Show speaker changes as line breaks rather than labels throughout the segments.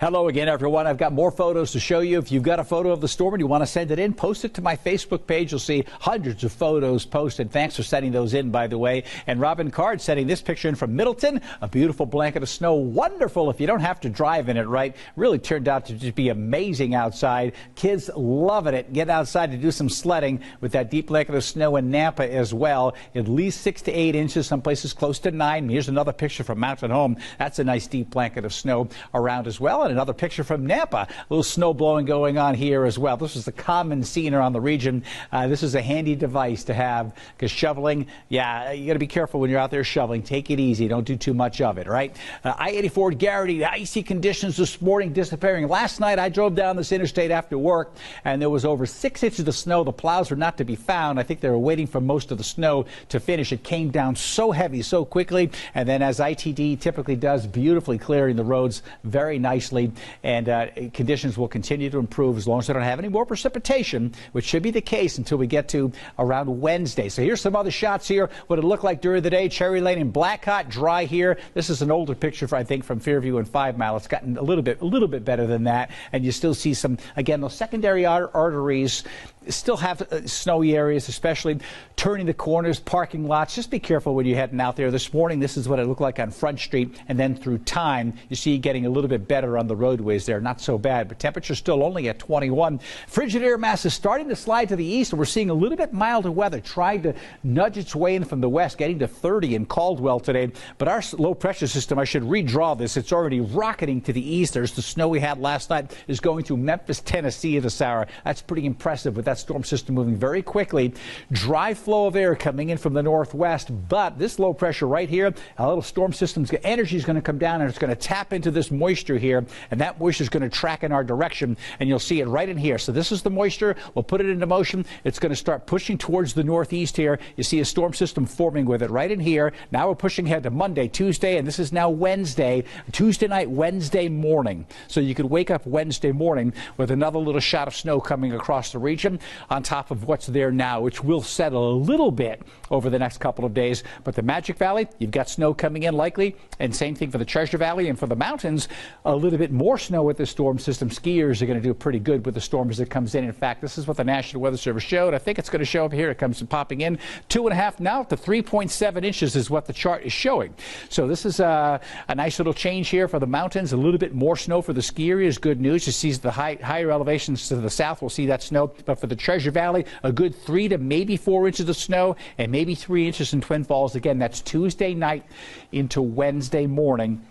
Hello again, everyone. I've got more photos to show you. If you've got a photo of the storm and you want to send it in, post it to my Facebook page. You'll see hundreds of photos posted. Thanks for sending those in, by the way. And Robin Card sending this picture in from Middleton. A beautiful blanket of snow. Wonderful if you don't have to drive in it, right? Really turned out to just be amazing outside. Kids loving it. Get outside to do some sledding with that deep blanket of snow in Nampa as well. At least six to eight inches, some places close to nine. Here's another picture from Mountain Home. That's a nice deep blanket of snow around as well. Another picture from Nampa. A little snow blowing going on here as well. This is the common scene around the region. Uh, this is a handy device to have because shoveling, yeah, you got to be careful when you're out there shoveling. Take it easy. Don't do too much of it, right? Uh, I-84 Garrity, icy conditions this morning disappearing. Last night I drove down this interstate after work and there was over six inches of snow. The plows were not to be found. I think they were waiting for most of the snow to finish. It came down so heavy so quickly. And then as ITD typically does, beautifully clearing the roads very nicely and uh, conditions will continue to improve as long as they don't have any more precipitation, which should be the case until we get to around Wednesday. So here's some other shots here. What it looked like during the day. Cherry Lane and Blackhawk dry here. This is an older picture, I think, from Fairview and Five Mile. It's gotten a little bit, a little bit better than that, and you still see some again those secondary arteries still have uh, snowy areas, especially turning the corners, parking lots. Just be careful when you're heading out there. This morning, this is what it looked like on Front Street, and then through time, you see getting a little bit better on the roadways there. Not so bad, but temperature still only at 21. Frigid air mass is starting to slide to the east, and we're seeing a little bit milder weather, trying to nudge its way in from the west, getting to 30 in Caldwell today. But our low pressure system, I should redraw this. It's already rocketing to the east. There's the snow we had last night is going through Memphis, Tennessee at this hour. That's pretty impressive with that storm system moving very quickly. Dry flow of air coming in from the northwest, but this low pressure right here, a little storm system's energy is going to come down and it's going to tap into this moisture here, and that moisture is going to track in our direction, and you'll see it right in here. So this is the moisture. We'll put it into motion. It's going to start pushing towards the northeast here. You see a storm system forming with it right in here. Now we're pushing ahead to Monday, Tuesday, and this is now Wednesday, Tuesday night, Wednesday morning. So you could wake up Wednesday morning with another little shot of snow coming across the region. On top of what's there now, which will settle a little bit over the next couple of days. But the Magic Valley, you've got snow coming in likely, and same thing for the Treasure Valley and for the mountains, a little bit more snow with the storm system. Skiers are going to do pretty good with the storm as it comes in. In fact, this is what the National Weather Service showed. I think it's going to show up here. It comes popping in two and a half now to 3.7 inches is what the chart is showing. So this is a, a nice little change here for the mountains. A little bit more snow for the ski areas. Good news. You see the high, higher elevations to the south. We'll see that snow. But for the Treasure Valley, a good three to maybe four inches of snow and maybe three inches in Twin Falls. Again, that's Tuesday night into Wednesday morning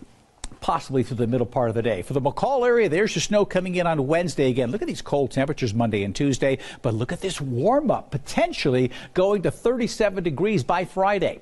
possibly through the middle part of the day. For the McCall area, there's your snow coming in on Wednesday again. Look at these cold temperatures Monday and Tuesday, but look at this warm up, potentially going to 37 degrees by Friday.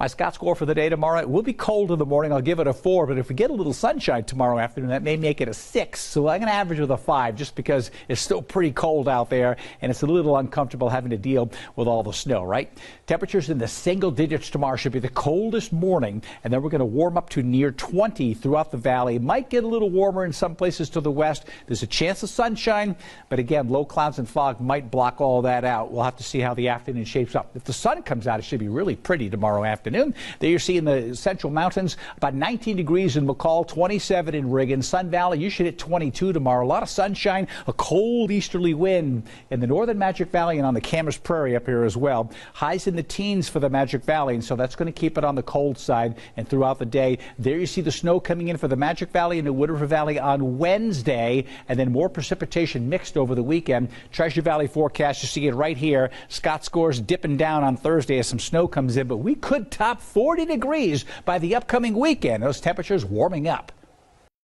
My Scott score for the day tomorrow, it will be cold in the morning. I'll give it a four, but if we get a little sunshine tomorrow afternoon, that may make it a six. So I'm going to average with a five just because it's still pretty cold out there and it's a little uncomfortable having to deal with all the snow, right? Temperatures in the single digits tomorrow should be the coldest morning, and then we're going to warm up to near 20 throughout the valley. Might get a little warmer in some places to the west. There's a chance of sunshine, but again, low clouds and fog might block all that out. We'll have to see how the afternoon shapes up. If the sun comes out, it should be really pretty tomorrow afternoon afternoon. There you see in the central mountains, about 19 degrees in McCall, 27 in Riggins. Sun Valley, you should hit 22 tomorrow. A lot of sunshine, a cold easterly wind in the northern Magic Valley and on the Camas Prairie up here as well. Highs in the teens for the Magic Valley, and so that's going to keep it on the cold side and throughout the day. There you see the snow coming in for the Magic Valley and the Wood River Valley on Wednesday, and then more precipitation mixed over the weekend. Treasure Valley forecast, you see it right here. Scott scores dipping down on Thursday as some snow comes in, but we could top 40 degrees by the upcoming weekend. Those temperatures warming up.